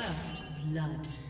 First blood.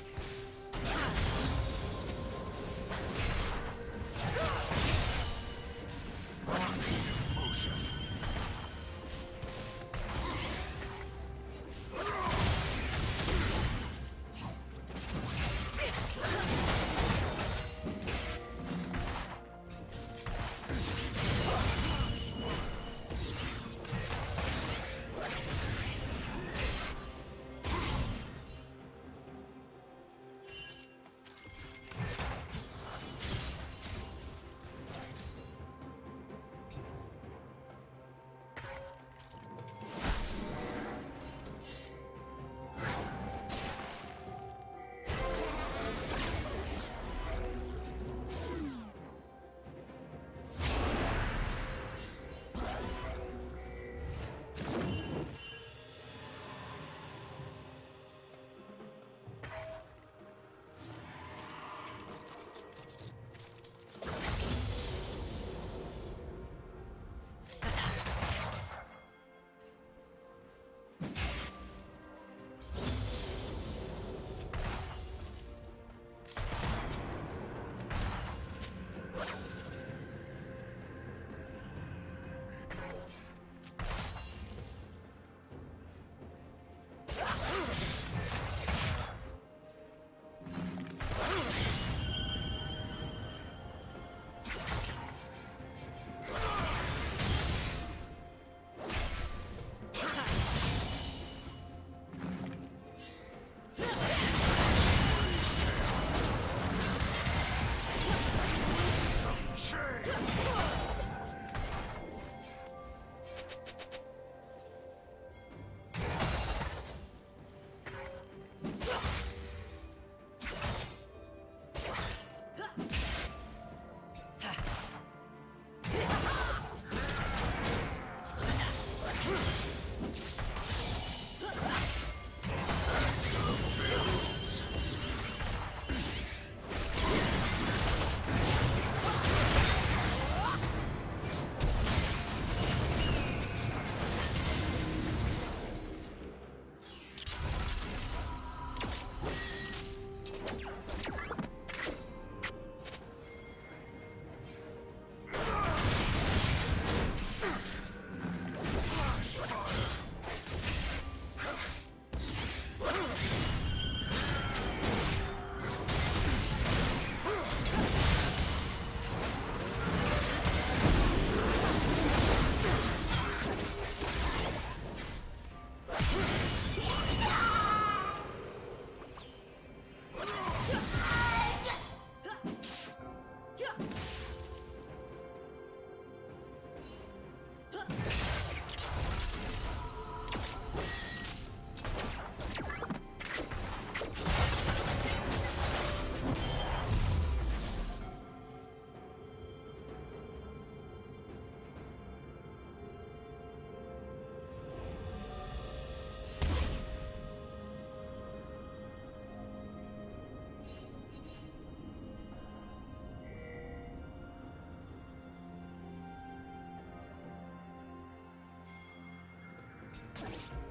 Team dragon.